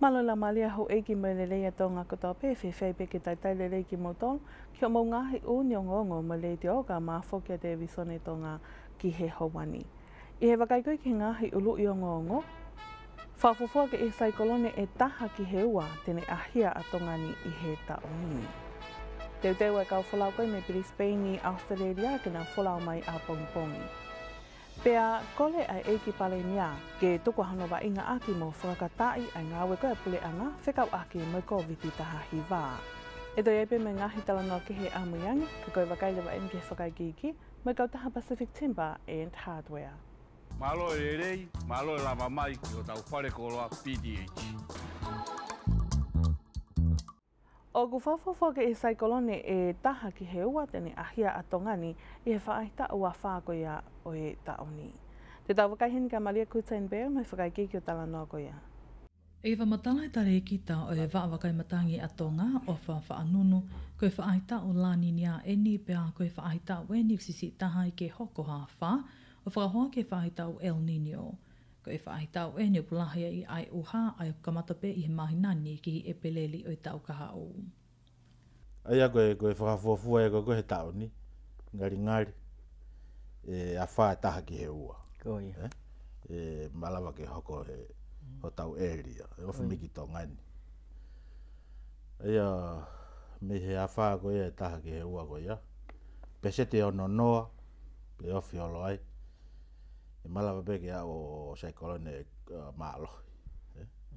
Malo la malia ho e ki mele lei ato ngā kotoa pe fe fe pe ki tai tai lei ki mo tol. Kia mo ngāhi u ni o ngongo me lei te oka mā fokia te visone to ngā ki he hawani. I he wakai koe ki ngāhi ulu i o ngongo, whafufua ke e saikolone e taha ki he ua tene ahia ato ngani i he taoni. Teuteu e kau wholau ko me Brisbane spaini Australia kina wholau mai a Pongpongi. Pongi. Pea kole ai eiki pale nia, ke toko hano inga aki mo whakakatai ai ngā weko e pule anga whekau aki e mo i kōwiti taha hi wā. E doi epe me ngāhi tala ngā kehe a muiangi, ka koe wakaile wa Whakai Geeky, mo i kautaha Pacific Timber and Hardware. Malo e rei, malo e lava mai ki o tau whare koloa PDH. O ku whawhawha e saikolone e taha ki he ua tene ahia a tongani i he whaaita ua whakoia o e taoni. Te tau wakaihini ka Maria Kutainbeo, mai whakaiki ki o tala noa koia. E wha matalai tare e kita o e wha wakai matangi a tonga o wha wha anunu, koe wha aita o lani ni a e ni pea koe wha aita o e ni taha i ke hokoha wha o wha hoa ke wha aita o el ninio e whaahi tau e neu pulahia i ai uha ai o kamata i he mahi nani ki e peleli o i tau kaha o. Ai a koe koe whakafua e koe he tau ni, ngari ngari, e, a whae taha ki he ua. Koe. Eh? E, malawa ke hoko he, ho tau e ria, e wafu miki tō ngani. Ai a, me he a whae koe e taha ki he ua koe ia. Pesete o no noa, pe ofi olo ai e mala pe ke o sai kolone malo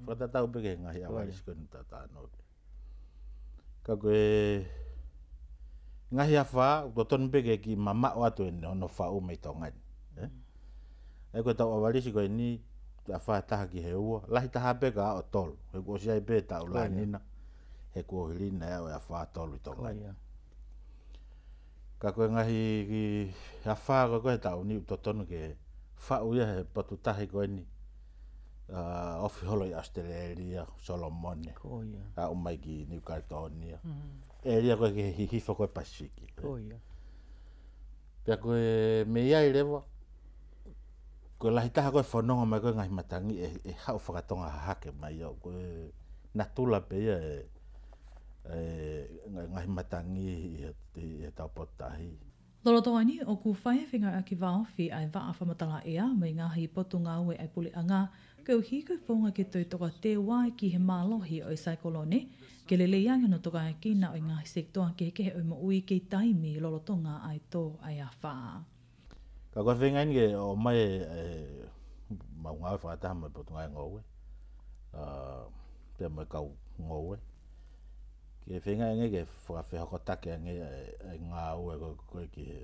fa ta tau pe ke ngai a wali skon ta ta no ka ko e ngai fa to ton pe ke ki mama wa to ne no fa o mai tonga e ko ta wali si ko ni ta fa ta ki he u la ta ha pe ka o tol e ko sai pe ta o la ni na he ko hili na e a fa tol to ngai ka ko ngai ki a fa ko ko ta ni to ton ke fa'u ah, ia he patu tahi ko eni. Uh, ofi holo i Australia, Solomone, oh, a umai ki New Caledonia. Mm. E ria koe ki hihifo koe Ko ia. Pea koe me ia i lewa, koe lahi taha koe whanonga mai koe ngai matangi e, e hau whakatonga hake mai au. Koe natula pe ia e, e ngahi matangi i e, e, e tau potahi. Lolo ni o ku whae whinga a ki wāo fi ai wā whamatala ea mai ngā hi potu ngā ue ai puli anga ngā kau hi kau whonga ki tui toka te wai ki he mālohi o i saikolone ke le leianga no toka e ki nā o i ngā sektoa ke ke o mo ui ki taimi lolo ai tō ai a wā. Ka kua whinga inge o mai e, eh, ma ngā whaataha mai potu ngā ngā ue te ah, mai kau ngā ue ki e whenga nge ke whakawhi hoko take e nge e ngā ue koe ko, ki he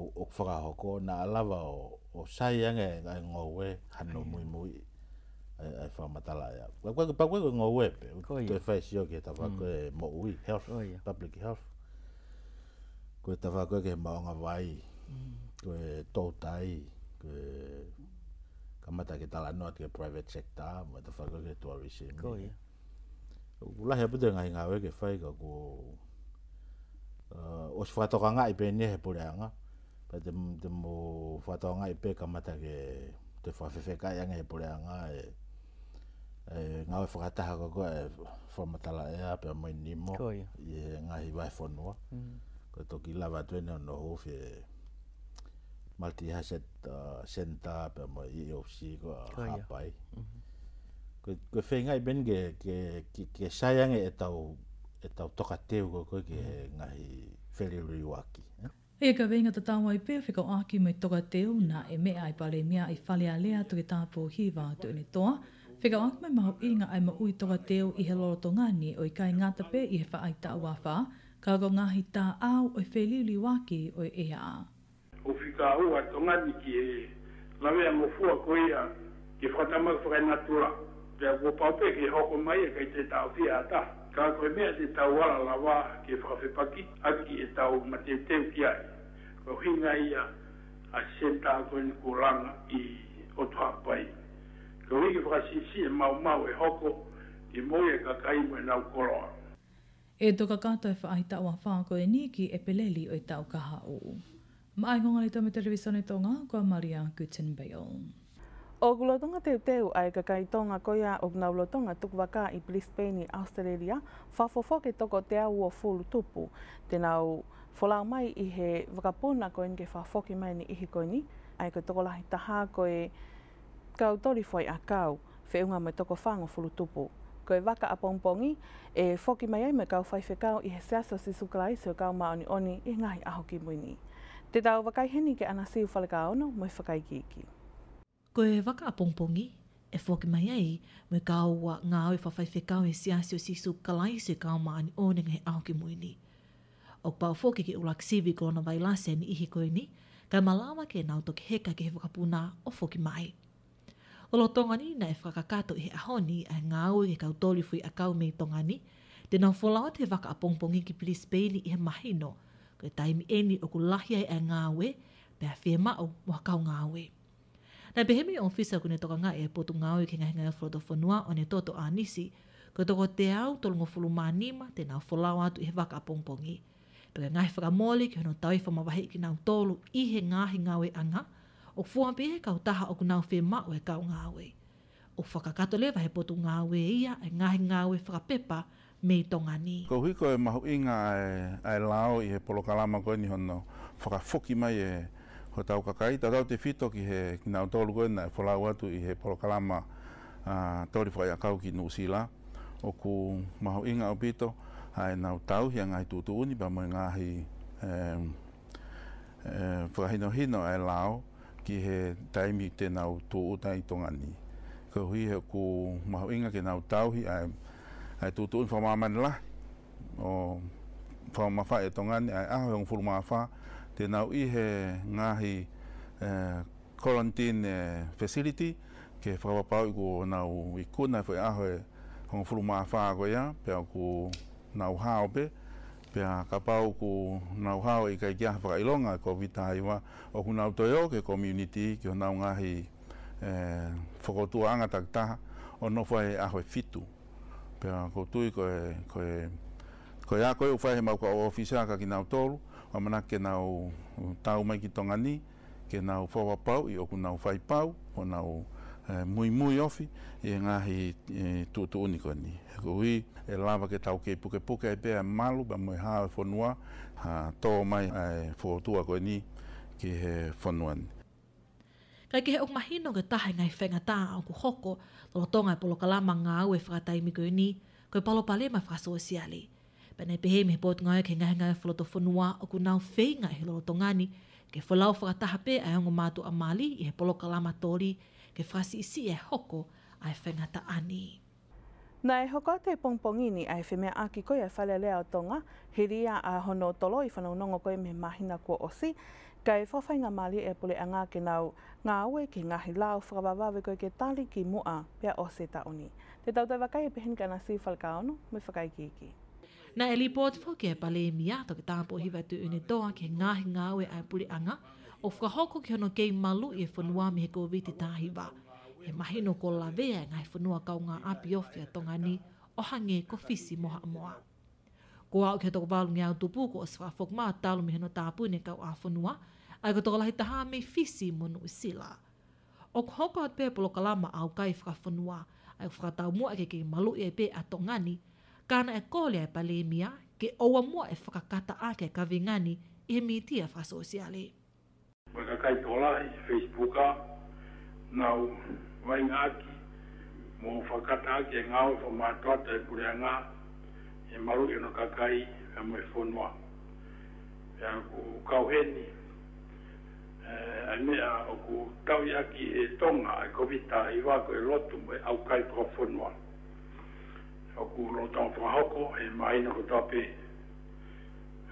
o, o whakahoko na alawa o, o sai e nge e ngā ue hano mui mui e whamatala ea. Kwa kwa kwa kwa ngā ue pe, koe whai sio ki e tawa mm. koe mo ui, health, public health. Koe tawa koe ke nga wai, mm. to tai koe kamata ki tala noa ki private sector, mo e tawa koe ke to risi. Koe ea ku lahe pute ngai ngā weke whai ka ku uh, o si whatoka ngā i pēnia he pule anga pa te, te mō whatoka ngā i pē ka mata ke te whawhewhe kai anga he pule anga e, e ngā we whakataha ka kua e whamatala ea pe a mai ni mō i e ngā hi wai whanua mm. Mm-hmm. ka toki lava tuene uh, e o no hofi e multi-hazard uh, center pe a mai EOC ka hapai mm -hmm ko ko fenga ben ge ke ke ke sayang e tau e tau toka teu ko ko ke mm. ngai feliri waki e eh? ka venga ta tau ai pe fiko aki me toka teu na e me ai pale mia i fale ale atu ke tapo hi va tu ni toa fiko ak me ma i nga ai ma ui toka teu i he loro tonga ni oi kai ngata pe i he fa ai tau wa ka ko ngahi ta au oi feliri o oi ea o fika ua tonga ni ki e lawe mo fua ko ia ki fata mo fra natura pe ko pa pe ki ho ko mai e ka te ta fi ata ka koe me te ta wala la wa ke fa fe ki a ki e ta o ma te te ki ai ko hi nga ia a senta ko ni ku i o tua pai ko hi fa si e mau mau e ho ko i mo e ka mo na ko ro e to ka ka to fa ai ta wa ni ki e peleli o i ta o ka ha o Mae'n gwneud o'r televisiwn i ddwng o'r Maria Gutenbeil. Maria Gutenbeil. O gulotonga teu teu ai ka kai tonga koia o gulotonga tuku waka i Brisbane i Australia, whafofo ke toko te au o fulu tupu. Tēnau wholau mai i he wakapuna ko inge whafo ki mai ni ihi koini, ai ka toko lahi taha ko e kau tori foi a kau, whiunga me toko whango fulu tupu. Ko e waka a pongpongi, e whoki mai ai me kau whaife kau i he seaso si sukalai seo kau maoni oni i ngahi aho ki muini. Te tau wakaihini ke anasiu whalikaono, mui whakaikiiki. Te tau wakaihini ke anasiu whalikaono, mui whakaikiiki koe e waka apongpongi, e fwoki mai ei, mwe kāua ngā oi whawhai whekau e siasio sisu kalai se kāu maani o nengai auki muini. O pao fwoki ki ulak sivi kona vai lase ni ihi koe ni, kai malama ke nau toki heka ke hewa kapuna o fwoki mai. Olo tonga ni na e whakakato i he ahoni a ngā oi e kau toli fui a kau mei tonga ni, te nau fwolao te waka apongpongi ki pilis peili i he mahino, kai taimi eni o kulahia e a ngā oi, pia fie mao mwa kau ngā oi. Na behemi o fisa kune toka nga e potu ngau i kenga hinga e floto whanua o ne toto a nisi, ko toko te au tolungo fulu mānima te nau folau atu i he waka pongpongi. Pika ngai whakamoli ki hono tau i whamawahi ki nau tolu i he ngāhi ngāwe anga, o fuampi he kau taha o kunau whi mao e kau ngāwe. O whakakato lewa he potu ngāwe ia e ngāhi ngāwe whakapepa me i tonga ni. Ko hui ko e mahu inga ai, e, e lao i he polokalama koe ni hono whakafoki mai e ho tau kakai ta tau te fito ki he kina o tolu koe na e wholau i he polokalama uh, tori whai a kau ki Nusila o ku maho inga o pito ai na tau hi angai tutu uni pa mui ngahi e, e, whakahino hino e lao ki he taimi te nau tu uta i tongani ka hui he ku maho inga ki nau tau hi ai, ai tutu uni whamamani lahi o whamafai e tongani ai aho hong e furu fa te nau i he ngahi uh, eh, quarantine eh, facility ke whakapapau i ko nau i kuna e i ahoe hongo furu maa whaa ko ia pia ku nau hao pe pia ka pau ku nau hao i kai kia whakailonga e ko vitai wa o ku nau toi ke community ki o nau ngahi uh, eh, whakotua angatak taha o no e ahoe fitu pia ko tui ko e ko e ko a koe u whae he mau o ofisea ka ki nau mamana ke nau tau mai ki tonga ni, ke nau whawa pau i oku nau whai pau, o nau e, eh, mui mui ofi, i e ngahi e, eh, tu tu uniko ni. E kui, e lava ke tau kei puke puke e pea malu, ba mui hawe whanua, ha, tō mai e eh, whotua koe ni, ki he whanua ni. Kai ke he okmahino ke tahe ngai whenga tā au ku hoko, tolo tonga e polo kalama ngā au e whakataimiko ni, koe palo palema whakasoe siali. Kai pa nei pehe me pot ngai ke ngai ngai folo to fonua o ku nau feinga he lo to ngani ke folau fa ta hape a ngo matu a mali i polo kala matori ke fasi isi e hoko ai fenga ta ani Nā e hoko te pongpongini a e whime aki koe a whale lea o tonga, he ria a hono tolo i whanau nongo koe me mahina kua osi, ka e whawhai ngā māli e pule a ngā ke nau ngā ue ke ngahi lao whakawawawe koe ke tali ki mua pia ose ta Te tau tau wakai e pehenka na sui whalka ono, mui whakai ki iki. Na e li pōt whoke e pale mia to ke tāpō hiwa tu une toa ke ngāhi ngāwe ai puri anga of ka whakahoko ke no kei malu i e whanua me he kōwi te tāhiwa. E mahi no ko la vea ngā he whanua kau ngā api ofia tonga ni o hange ko fisi moha moa. Ko au ki hatoko walu ngā utupu ko o sifa whok mā talu me hono tāpū ne kau a whanua ai ko toko lahi taha me fisi monu i e sila. O kohoko at pēpolo kalama au kai whakawhanua ai whakatau mua ke kei malu i e pē a ni kana e kōle ai e palemia e ke oa mua e whakakata ake e ka vingani e mitia wha sosiale. Waka kai tola i Facebooka, nau wai ngāki, mō whakata ake ngāo wha mātua tai kurea ngā, e maru e no kakai e mo e whonua. E aku kauheni, e me aku tau i aki e tonga, e kovita, i wako e lotu, e au kai kua whonua hoku lo tau tau hoko e mai na ko tape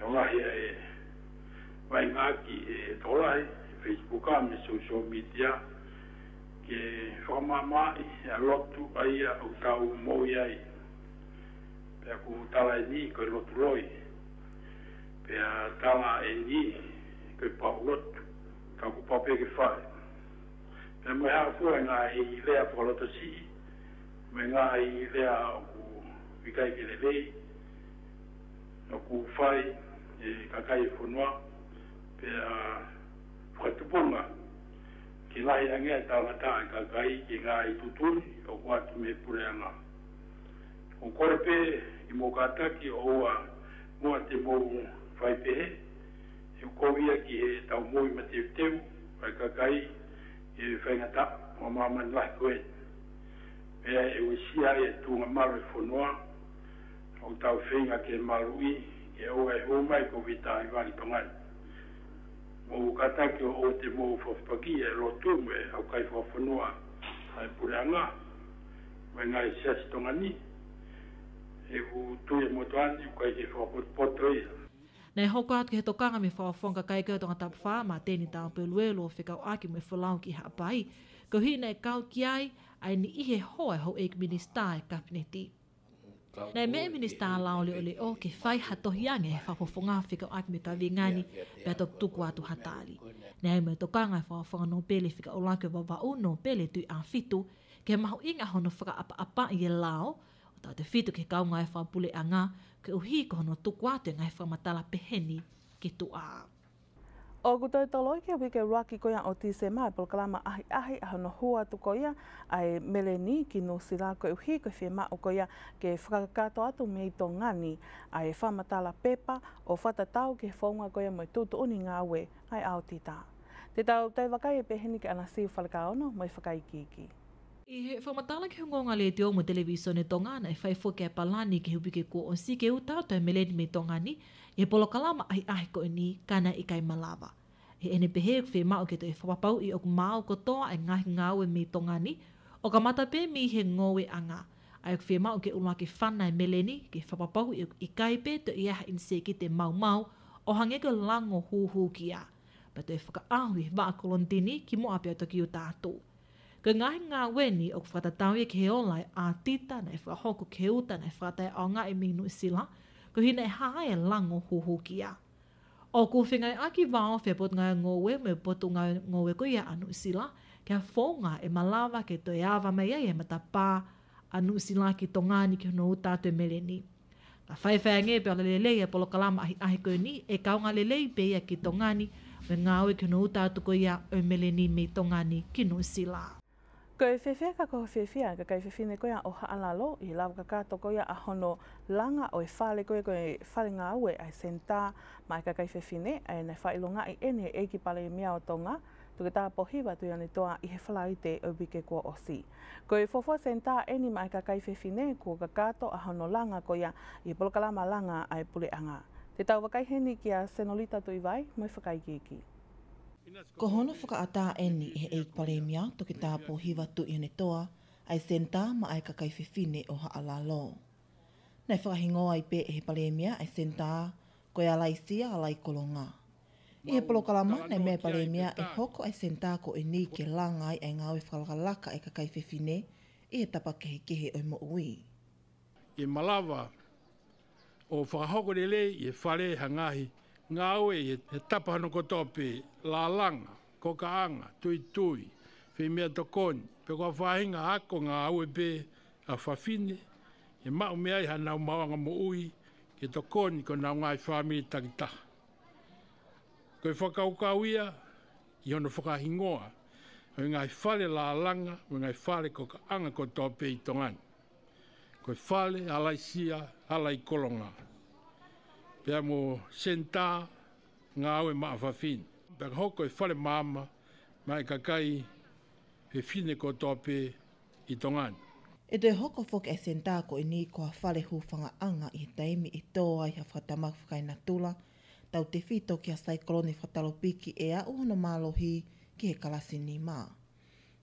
e ngahi e mai ngaki e tolai e Facebook a me social media ke whama mai a lotu aia o tau mou iai pia ku tala e ni koe lotu loi pia tala e ni koe pa lotu tau ku pape ke whae pia mai hafua ngā e i lea pa lotu sii me ngā i rea o ku wikai ke lelei, o ku whai e kakai whunua, pe a whakatupunga ki lahi angea tāngata e kakai ki ngā i tutuni o ku atu me pureanga. O kore pe i mō kātaki o ua mua te mō whaipehe, i e u kōwia ki he tau mōi ma te uteu, pai kakai i e whaingata o mā mani lahi koe e e o e ai tu nga mare fonoa o tau feinga ke marui e o e o mai ko vita i vali pangai mo u kata o te mo u fofpaki e lo tu me au kai fo fonoa ai pureanga me ngai sias tonga ni e u tu e mo tuani u kai ke fo potro ia Nei hoko atu ki he tokanga me whao kai kia tonga tapu whaa, mā tēni tāo pēlue lo whekau aki me whalau ki hapai. Kau hi nei kau ki ai, ai ni ihe hoa ho e minista e kapneti. Nei me e e minista e la oli oli o ke fai hato hiange e fa fofonga fika o akme ka vingani pe to tuku atu hatali. Nei me to kanga e fa no pele fika o lanke wa va uno pele tui a fitu ke mahu inga hono fika apa apa i e lao o tau te fitu ke kaunga e fa pule anga ke uhi ko hono tuku atu e ngai fa peheni ke tu aaa. O ku tau tolo ike wike ruaki koia o tise mai pol kalama ahi ahi aho no hua tu koia ai mele ni ki no sila ko e uhi koe whema o koia ke whakakato atu mei tō ngani ai whamatala pepa o whata tau ke whaunga koia mai tutu uni ngā we ai ao tita. Te tau tai wakai e pehini ke ana siu whalaka ono mai whakai kiki. I he whamatala ke hungonga le te o mo televisione tō ngana e, e whai fwke a palani ke hubike ko o si ke utau tai mele ni mei tō ngani e polo kalama ai ahi ko ni kana i kai malawa. E ene pehe ke whee mao ke te whapau i oku mao kotoa e ngahi ngāwe me tongani, o ka mata mi he ngowe anga. Ai oku whee mao ke uruma ke whana e meleni, ke whapapau i kai pē te iaha in se ki te mau mau, o hange ke lango hūhū ki a. Pa te whaka ahui waa kolontini ki mo apia toki o tātou. E ke ngahi ngā weni o ku whatatawe ke he olai a e tita na e whakahoku ke uta na e whatai o ngā e minu e sila, ko hine haa e lango huhu kia. O ku whingai aki wāo whepot ngai ngowe me potu ngai ngowe ko ia anu sila, kia whonga e malava ke to e awa mai ai e mata pa anu sila ki to ngāni ki hono uta e meleni. Ka whaiwhai ngē pe o lelelei e polo kalama ahi ahi koe ni e kau ngā lelei pe ia ki to ngāni me ngāwe ki hono uta tuko ia o meleni me to ngāni ki no sila. Ko e whewhia ka koho whewhia, ka kai whewhine koea o haalalo i lawa ka kato koea a hono langa o e whale koea koe whale ngā ue ai senta mai ka kai whewhine e ne whailo ngā i ene e ki pale i mea o tonga tu ke tāpo hiwa tu yane toa i he whala i te obike kua o si. Ko e fofo senta eni mai ka kai whewhine kua ka kato a hono langa koea i polokalama langa ai pule anga. Te tau wakai heni ki a senolita tu i vai, mai whakaikiki. Te ki Ko hono whakaata eni e e palemia to ki tāpō hiwa tu i toa, ai senta ma ai kakai whiwhine o haala lō. Nei whakahingoa i pē e he palemia ai senta, koe alai sia alai kolonga. I he kalama nei mea palemia e hoko ai senta ko e ni ke langai ai ngāwe whakalaka ai kakai whiwhine i he tapa kehe kehe o mo ui. I malawa, o whakahokorele i e whare hangahi, ngā ue he, he tapahano ko tōpi lālanga, kokaanga, tui tui, whi mea tō koni. Pe kua whāhinga ako ngā ue pē a whawhine, he mau mea i hanau mawanga mo ui, ke tō koni ko nā ngāi whāmiri takitaha. Koe whakaukau ia, i hono whakahingoa, hoi ngāi whale lālanga, hoi ngāi whale ko tōpi i tōngani. Koe whale, alai sia, alai whale, alai sia, alai kolonga pe mo senta nga o ma fa fin pe ho ko fale mama mai ka kai pe fine ko tope i tongan e te hoko fok e senta ko ni ko fale hu fanga anga i taimi i to ai ha fa kai na tula tau te fito ki a saikoloni whatalo piki e a uhono mālohi ki he kalasi ni mā.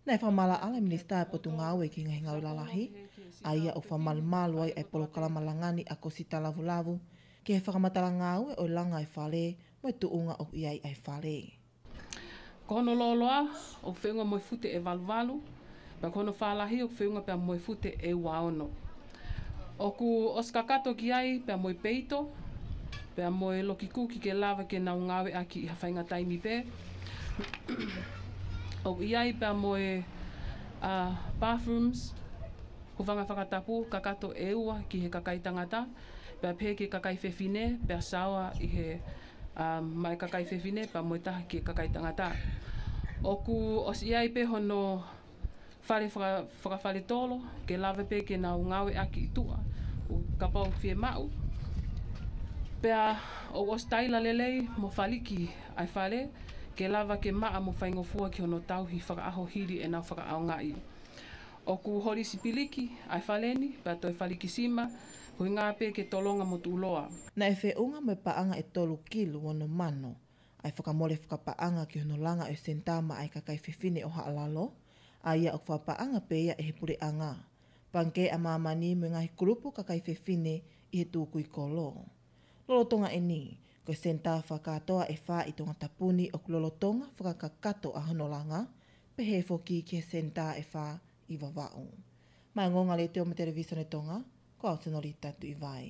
Nei whamala ala minista e potu ngā ue ki ngahi ngau lalahi, a ia u whamal mālo ai e polo kalama langani a kosita lavu lavu, ke he whakamatara ngā ue o langa e whale, mai tu unga o iai e whale. Kono loloa, o whenua moe fute e valvalu, pa kono whalahi o whenua pia moe fute e waono. O ku oskakato ki ai pia moe peito, pia moe loki kuki ke lava ke nau ngāwe aki i hawhainga taimi pē. o ai pia moe uh, bathrooms, ku whanga whakatapu, kakato e ua ki he kakai tangata, pa pe ke kakai fefine pe sawa i he um, mai kakai fefine pa mo ta ke kakai tangata oku o ia i pe hono fare fra fra fare tolo ke lave pe ke na unga we aki tua u kapa u fie mau pe o was taila lele mo faliki ai fale ke lava ke maa mo faingo fua ke no tau hi fra aho hiri e na fra aunga i Oku ku holi sipiliki ai faleni pe to faliki sima hui ngā pē ke tolonga mo tu uloa. Na e whē unga me paanga e tolu kilu ono mano, ai whakamole whakapaanga ki no langa e sentama ai kakai whiwhine o haalalo, ai ia o whapaanga pē ia e he anga. Pankē a mamani me ngā hikurupu kakai whiwhine i tu tūkui kolo. Lolotonga e ni, ko senta whakatoa e whā i tonga tapuni o kulolotonga whakakato a hono langa, pehe foki ki senta e whā i wawao. Mai ngonga le teo me televisione tonga, ko te nori tatu i vai.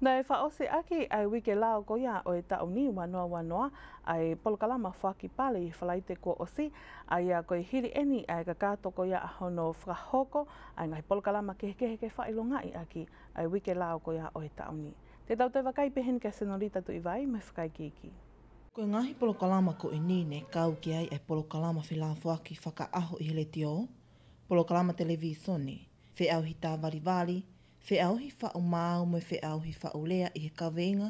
Nei, wha ose aki ai wike lao goia o e tau ni wanoa wanoa ai polokalama whaki pali i whalai te kua osi ai a koe hiri eni ai ka kato goia a hono whakahoko ai ngai polokalama kehe heke ke whailonga i aki ai wike lao goia o e tau ni. Te tau te wakai pehen ke senorita tu iwai me whakai kiki. Koe ngahi polokalama ko i e nine kau ki ai ai e polokalama whilafuaki whaka aho i hele te o, polokalama televisione fe au hi tā wali wali, fe au hi whao māo mo fe au hi whao lea i he kawenga,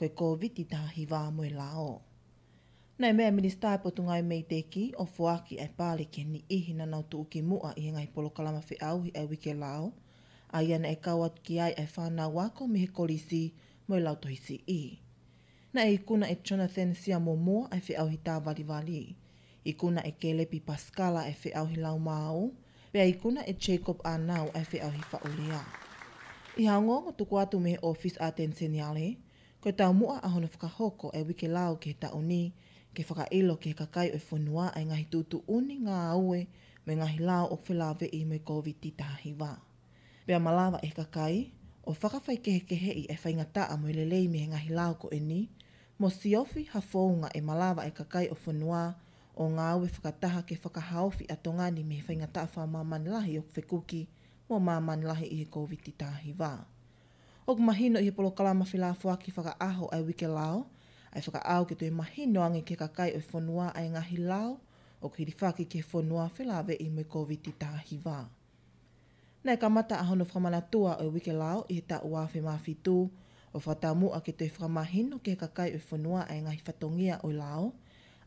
koe COVID i taha hi wāmoe lao. Nei mea minister ai potu ngai mei teki o fuaki ai pāle ke ni ihi na nau tuu ki mua i ngai polo kalama whi au hi ai wike lao, a iana e kau atu ki ai ai whāna wako he kolisi mo i lau tohi si i. Na e ikuna e Jonathan sia mō mua ai whi au hi tā wali wali. Ikuna e kelepi paskala e whi au hi lau māu, pe ai kuna e Jacob a nau ai fe au hifa ulia. I hango ngo tuku atu me office a ten seniale, ko tau mua a hono hoko e wike lao ke ta uni, ke whaka ilo ke kakai o e whanua ai ngahi tutu uni ngā aue me ngahi lao o whilawe i me COVID ti tahi wā. Pea malawa e kakai, o whakawhai kehekehe i e whaingata a moelelei me ngahi lao ko e ni, mo siofi hafounga e malawa e kakai o whanua o ngā ue whakataha ke whakahaofi a tonga ni me whainga tawha māman lahi o whekuki mō māman lahi i he COVID-19 wā. Ok mahino i he polo kalama whila fuaki whaka aho ai wike lao, ai whaka au ke tue mahino angi ke kakai o i whonua ai ngahi lao, o ki rifaki ke whonua whila ve i me COVID-19 wā. Nei ka mata a hono whamanatua o i wike lao i he tā ua whi mawhi tū, o whatamu a ke tue whamahino ke kakai o i whonua ai ngahi whatongia o lao,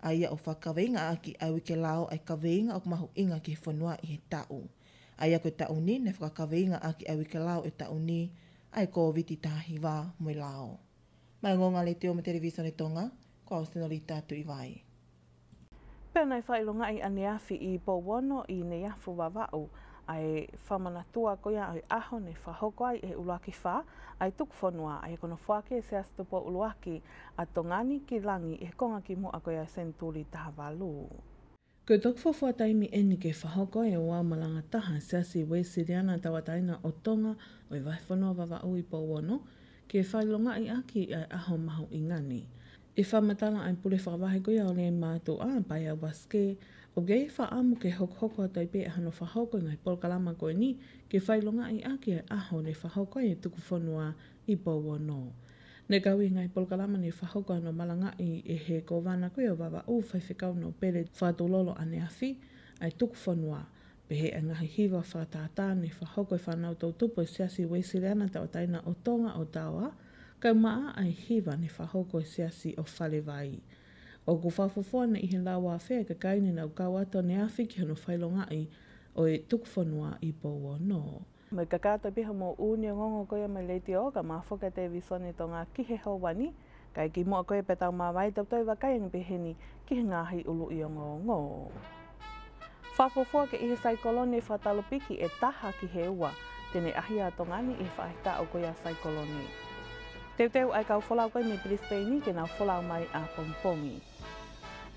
a ia o whakaweinga a ki au ke lao ai kaweinga o kumahu inga ki whanua i he tau. A ia koe tau ni, ne whakaweinga a ki au ke lao e tau ni, ai ko viti tahi wā mui lao. Mai ngonga le teo me televisione tonga, ko au senori tātu i vai. Pēnei whailunga i ane afi i Bowono i nei afu wa wau, ai whamana tua koia ai aho ne whahoko ai e uluaki wha, ai tuku whanua ai e kono whake e se astupo uluaki a tongani ki langi e konga ki mua koia senturi taha Ko tok fo fo taimi eni ke fa hoko e wa e malanga taha se asi we siriana tawa taina o tonga o i wai va wawa ui pa uono ke whai longa i aki ai aho mahu ingani. E wha matala ai pule wha wahe koia o le mātua a baya waske O ke e wha amu ke hok hoko a tai pēa hano wha hoko ngai pol kalama koe ni, ke whai longa i ake aho ne wha hoko e i tuku whanua i pōua no. Ne kawi ngai pol kalama ni wha hoko ano malanga i e he ko wana koe o wawa u whai whikau no pere whātololo ane afi, ai tuku whanua pe he angahi hiwa whātātā ni wha hoko i e whanau tau tupu e i siasi weisireana tau taina o tonga o tawa, kai maa ai hiwa ni wha siasi o whalewai. wha hoko i siasi o whalewai o ko whawhawhona i he la wā ka kaini nau to ne awhi ki hono whailonga i o e tukwhanua i pōua no. Me ka kāta piha mō ūnia ngongo koia mai leiti o ka mā whoka te wisone tō ngā kihe hau wani, kai ki mua koia pe tau mā wai tau tau wa kaiang piheni ki he ngāhi ulu i o ngongo. Whawhawhua ke ihe sai koloni e whatalopiki e taha ki he ua, tēne ahi a tō i e whaita o koia sai koloni. Teu teu ai kau wholau koe mi Brisbane ni ke nau wholau mai a Pongpongi.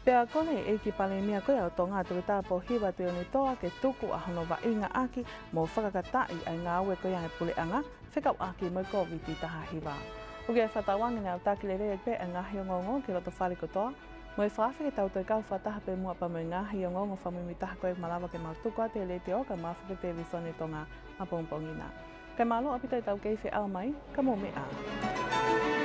Pea kone e ki pale mea koe o tō ngā tuwe tāpō hiwa te oni toa ke tuku a hono wa inga aki mō whakakatai ai ngā ue koe ai pule anga whekau aki mō kōwiti taha hiwa. Uge e whata wangine au tākile rei pe a ngā hiongo ngō ki roto whare kotoa, mō e whaafike tau tō kau whataha pe mua pa mō ngā hiongo ngō whamimi taha koe malawa ke mau tuku te lei te oka mā whake te visone tonga ngā apongpongina. Kei mālo apitai tau keife au mai, ka mō me a. Thank you.